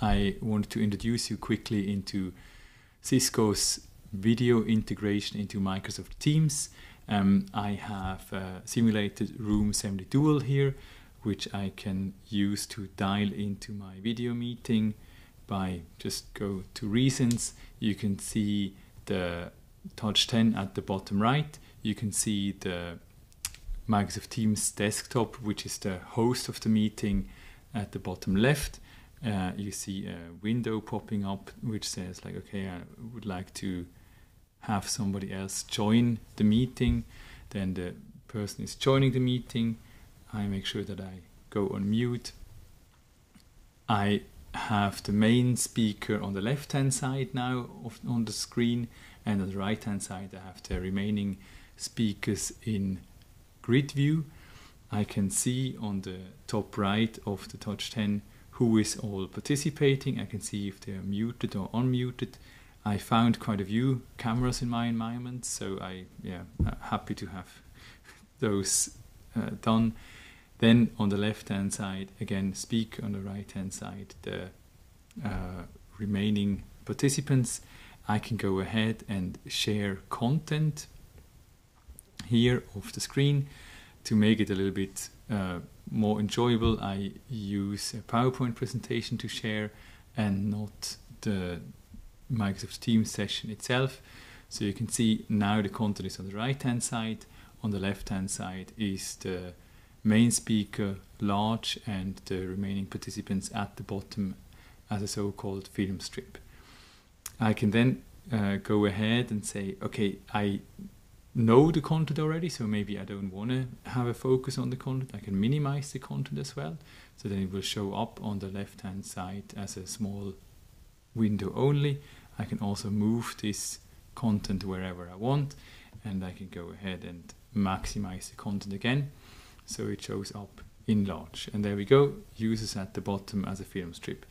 I wanted to introduce you quickly into Cisco's video integration into Microsoft Teams. Um, I have a simulated Room 70 Dual here, which I can use to dial into my video meeting by just go to Reasons. You can see the Touch 10 at the bottom right. You can see the Microsoft Teams desktop, which is the host of the meeting at the bottom left. Uh, you see a window popping up which says like, okay, I would like to have somebody else join the meeting. Then the person is joining the meeting. I make sure that I go on mute. I have the main speaker on the left hand side now of, on the screen and on the right hand side I have the remaining speakers in grid view. I can see on the top right of the Touch 10 who is all participating. I can see if they are muted or unmuted. I found quite a few cameras in my environment, so I yeah happy to have those uh, done. Then on the left hand side, again, speak on the right hand side, the uh, remaining participants. I can go ahead and share content here off the screen to make it a little bit uh, more enjoyable. I use a PowerPoint presentation to share and not the Microsoft Teams session itself. So you can see now the content is on the right hand side. On the left hand side is the main speaker large and the remaining participants at the bottom as a so-called film strip. I can then uh, go ahead and say, okay, I know the content already, so maybe I don't want to have a focus on the content. I can minimize the content as well. So then it will show up on the left hand side as a small window only. I can also move this content wherever I want and I can go ahead and maximize the content again so it shows up in large. And there we go, users at the bottom as a film strip.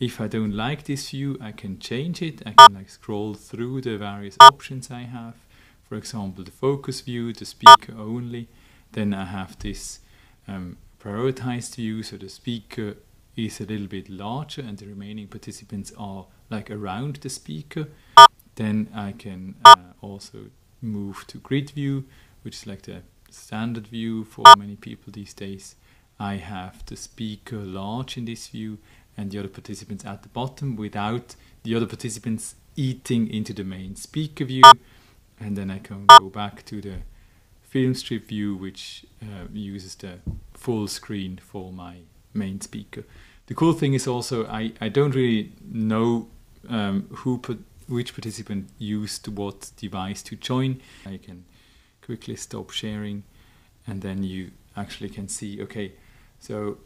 If I don't like this view, I can change it. I can like scroll through the various options I have. For example, the focus view, the speaker only. Then I have this um, prioritized view, so the speaker is a little bit larger and the remaining participants are like around the speaker. Then I can uh, also move to grid view, which is like the standard view for many people these days. I have the speaker large in this view and the other participants at the bottom without the other participants eating into the main speaker view. And then I can go back to the film strip view, which uh, uses the full screen for my main speaker. The cool thing is also I, I don't really know um, who put which participant used what device to join. I can quickly stop sharing and then you actually can see okay so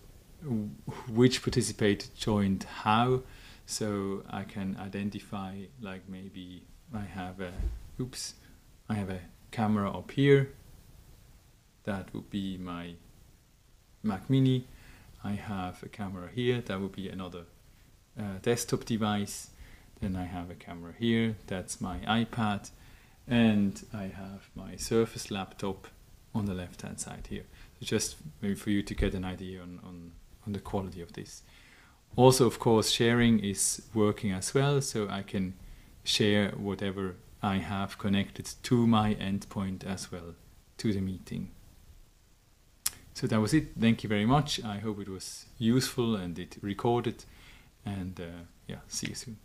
which participant joined how so I can identify like maybe I have a oops I have a camera up here. That would be my Mac mini. I have a camera here. That would be another uh, desktop device. Then I have a camera here. That's my iPad. And I have my Surface laptop on the left hand side here. So just maybe for you to get an idea on, on, on the quality of this. Also, of course, sharing is working as well, so I can share whatever I have connected to my endpoint as well to the meeting. So that was it. Thank you very much. I hope it was useful and it recorded. And uh, yeah, see you soon.